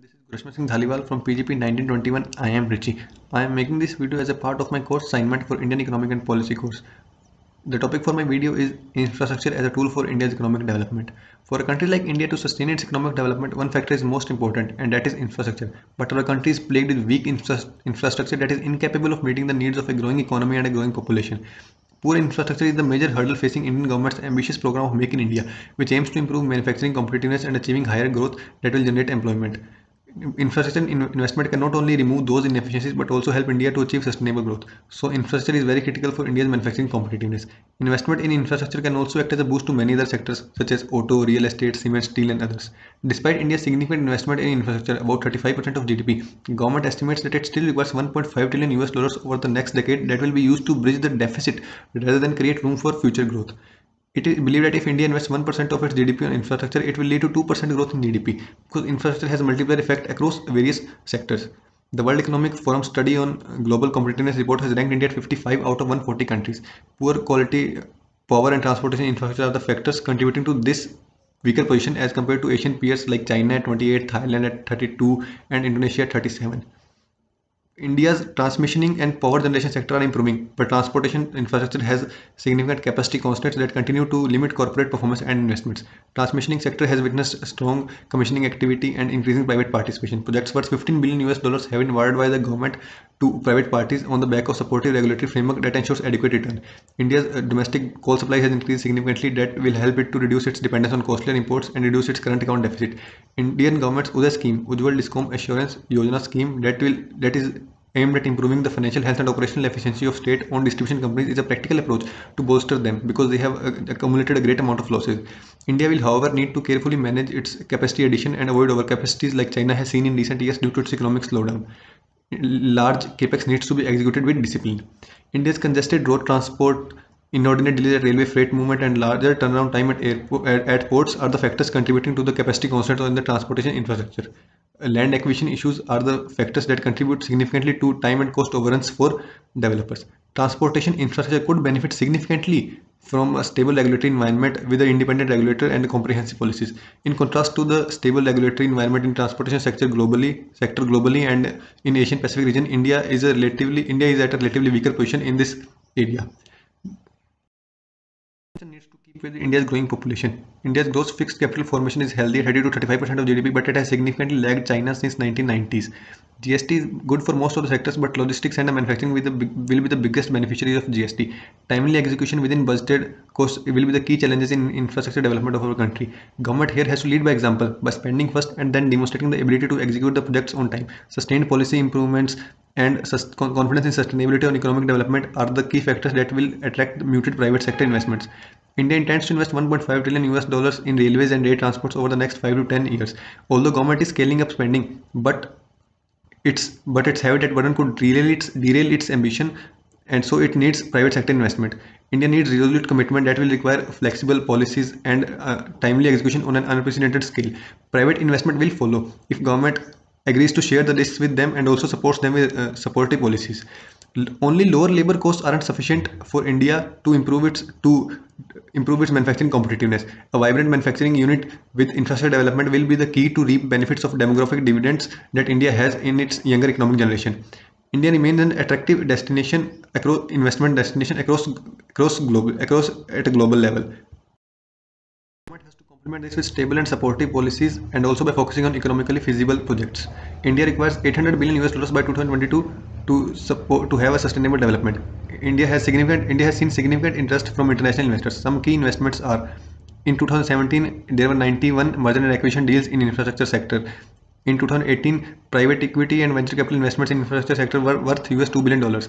this is Gurhashmat Singh Dhaliwal from PGP 1921. I am Richie. I am making this video as a part of my course assignment for Indian Economic and Policy course. The topic for my video is infrastructure as a tool for India's economic development. For a country like India to sustain its economic development, one factor is most important and that is infrastructure. But our country is plagued with weak infra infrastructure that is incapable of meeting the needs of a growing economy and a growing population. Poor infrastructure is the major hurdle facing Indian government's ambitious program of Make in India, which aims to improve manufacturing competitiveness and achieving higher growth that will generate employment infrastructure investment can not only remove those inefficiencies but also help India to achieve sustainable growth. So infrastructure is very critical for India's manufacturing competitiveness. Investment in infrastructure can also act as a boost to many other sectors such as auto, real estate, cement, steel and others. Despite India's significant investment in infrastructure, about 35% of GDP, government estimates that it still requires 1.5 trillion US dollars over the next decade that will be used to bridge the deficit rather than create room for future growth. It is believed that if India invests 1% of its GDP on infrastructure, it will lead to 2% growth in GDP because infrastructure has multiplier effect across various sectors. The World Economic Forum study on global competitiveness report has ranked India at 55 out of 140 countries. Poor quality power and transportation infrastructure are the factors contributing to this weaker position as compared to Asian peers like China at 28, Thailand at 32 and Indonesia at 37. India's transmissioning and power generation sector are improving, but transportation infrastructure has significant capacity constraints that continue to limit corporate performance and investments. Transmissioning sector has witnessed strong commissioning activity and increasing private participation. Projects worth 15 billion US dollars have been awarded by the government to private parties on the back of supportive regulatory framework that ensures adequate return. India's uh, domestic coal supply has increased significantly that will help it to reduce its dependence on costly imports and reduce its current account deficit. Indian government's UDAY scheme, Ujjwal Discom Assurance Yojana scheme that will that is aimed at improving the financial health and operational efficiency of state-owned distribution companies is a practical approach to bolster them because they have uh, accumulated a great amount of losses. India will however need to carefully manage its capacity addition and avoid overcapacities like China has seen in recent years due to its economic slowdown large capex needs to be executed with discipline. India's congested road transport, inordinate delays at railway freight movement, and larger turnaround time at, airport, at ports are the factors contributing to the capacity constraints on the transportation infrastructure. Land acquisition issues are the factors that contribute significantly to time and cost overruns for developers. Transportation infrastructure could benefit significantly from a stable regulatory environment with an independent regulator and comprehensive policies. In contrast to the stable regulatory environment in transportation sector globally, sector globally and in Asian Pacific region, India is a relatively India is at a relatively weaker position in this area. With India's growing population. India's gross fixed capital formation is healthy at 30 to 35% of GDP, but it has significantly lagged China since 1990s. GST is good for most of the sectors, but logistics and manufacturing will, will be the biggest beneficiaries of GST. Timely execution within budgeted costs will be the key challenges in infrastructure development of our country. Government here has to lead by example by spending first and then demonstrating the ability to execute the projects on time. Sustained policy improvements and confidence in sustainability and economic development are the key factors that will attract muted private sector investments. India intends to invest 1.5 trillion US dollars in railways and air transports over the next 5 to 10 years. Although government is scaling up spending, but its but its heavy debt burden could derail its derail its ambition and so it needs private sector investment. India needs resolute commitment that will require flexible policies and uh, timely execution on an unprecedented scale. Private investment will follow if government agrees to share the risks with them and also supports them with uh, supportive policies. Only lower labor costs aren't sufficient for India to improve its to improve its manufacturing competitiveness. A vibrant manufacturing unit with infrastructure development will be the key to reap benefits of demographic dividends that India has in its younger economic generation. India remains an attractive destination across investment destination across across global across at a global level. Government has to complement this with stable and supportive policies and also by focusing on economically feasible projects. India requires 800 billion US dollars by 2022 to support to have a sustainable development. India has significant India has seen significant interest from international investors. Some key investments are in 2017 there were 91 merger and acquisition deals in infrastructure sector. In 2018, private equity and venture capital investments in infrastructure sector were worth US 2 billion dollars.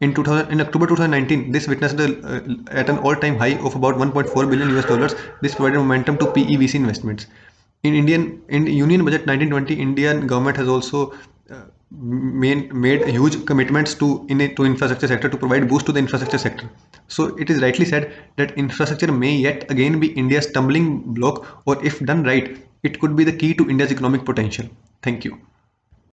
In 2000, in October 2019, this witnessed a, uh, at an all-time high of about 1.4 billion US dollars. This provided momentum to PEVC investments. In Indian in Union Budget 1920, Indian government has also uh, made, made huge commitments to in to infrastructure sector to provide boost to the infrastructure sector. So it is rightly said that infrastructure may yet again be India's stumbling block or if done right, it could be the key to India's economic potential. Thank you.